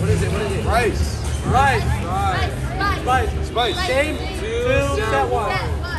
What is it? What is it? Rice. Rice. Rice. Rice. Spice. Spice. Game. Two. Two. Set one. Set one.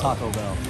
Taco Bell.